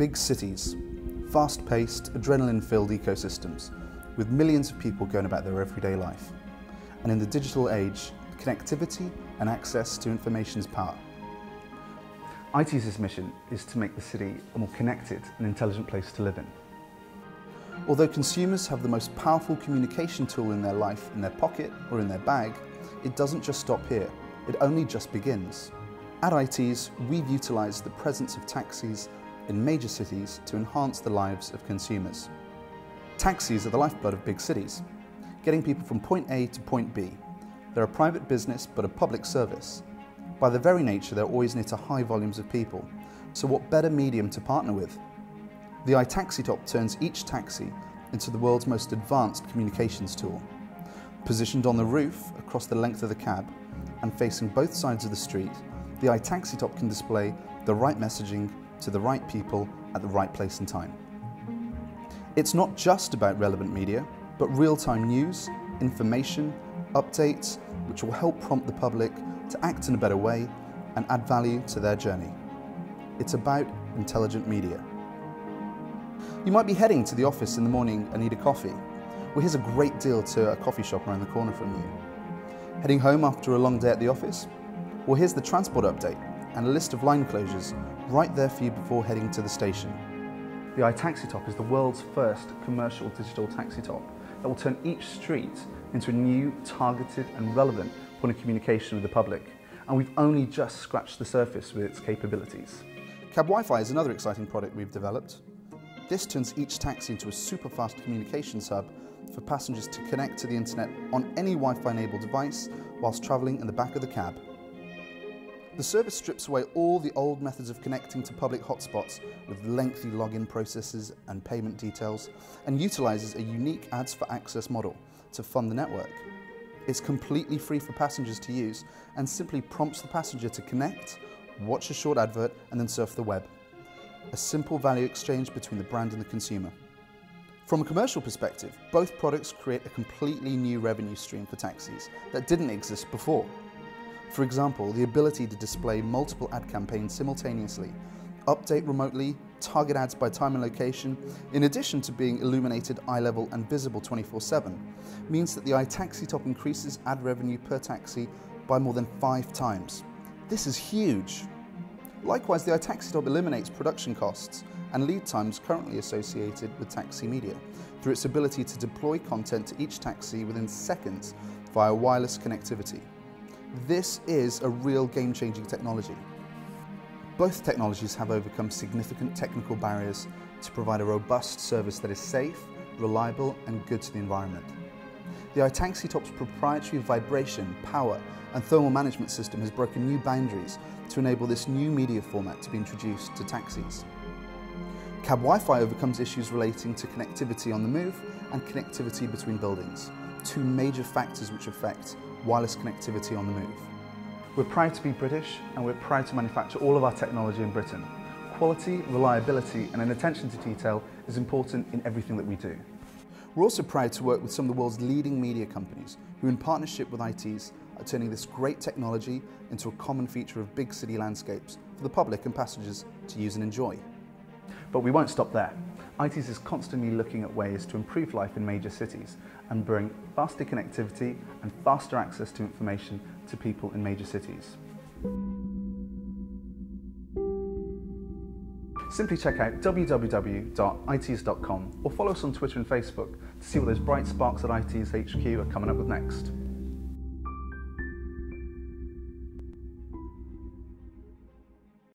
Big cities, fast-paced, adrenaline-filled ecosystems with millions of people going about their everyday life. And in the digital age, connectivity and access to information is power. Eyetease mission is to make the city a more connected and intelligent place to live in. Although consumers have the most powerful communication tool in their life in their pocket or in their bag, it doesn't just stop here. It only just begins. At Eyetease, we've utilised the presence of taxis in major cities to enhance the lives of consumers. Taxis are the lifeblood of big cities, getting people from point A to point B. They're a private business but a public service. By their very nature, they're always near to high volumes of people. So what better medium to partner with? The iTaxiTop turns each taxi into the world's most advanced communications tool. Positioned on the roof across the length of the cab and facing both sides of the street, the iTaxiTop can display the right messaging to the right people at the right place and time. It's not just about relevant media, but real-time news, information, updates, which will help prompt the public to act in a better way and add value to their journey. It's about intelligent media. You might be heading to the office in the morning and need a coffee. Well, here's a great deal to a coffee shop around the corner from you. Heading home after a long day at the office? Well, here's the transport update and a list of line closures right there for you before heading to the station. The iTaxiTop is the world's first commercial digital taxi top that will turn each street into a new, targeted and relevant point of communication with the public. And we've only just scratched the surface with its capabilities. Cab Wi-Fi is another exciting product we've developed. This turns each taxi into a super fast communications hub for passengers to connect to the internet on any Wi-Fi enabled device whilst travelling in the back of the cab. The service strips away all the old methods of connecting to public hotspots with lengthy login processes and payment details and utilises a unique ads for access model to fund the network. It's completely free for passengers to use and simply prompts the passenger to connect, watch a short advert and then surf the web. A simple value exchange between the brand and the consumer. From a commercial perspective, both products create a completely new revenue stream for taxis that didn't exist before. For example, the ability to display multiple ad campaigns simultaneously, update remotely, target ads by time and location, in addition to being illuminated eye level and visible 24-7, means that the iTaxiTop increases ad revenue per taxi by more than five times. This is huge. Likewise, the iTaxiTop eliminates production costs and lead times currently associated with taxi media through its ability to deploy content to each taxi within seconds via wireless connectivity. This is a real game-changing technology. Both technologies have overcome significant technical barriers to provide a robust service that is safe, reliable and good to the environment. The iTaxiTop's proprietary vibration, power and thermal management system has broken new boundaries to enable this new media format to be introduced to taxis. Cab Wi-Fi overcomes issues relating to connectivity on the move and connectivity between buildings, two major factors which affect wireless connectivity on the move. We're proud to be British and we're proud to manufacture all of our technology in Britain. Quality, reliability and an attention to detail is important in everything that we do. We're also proud to work with some of the world's leading media companies who in partnership with Eyetease are turning this great technology into a common feature of big city landscapes for the public and passengers to use and enjoy. But we won't stop there. Eyetease is constantly looking at ways to improve life in major cities and bring faster connectivity and faster access to information to people in major cities. Simply check out www.eyetease.com or follow us on Twitter and Facebook to see what those bright sparks at Eyetease HQ are coming up with next.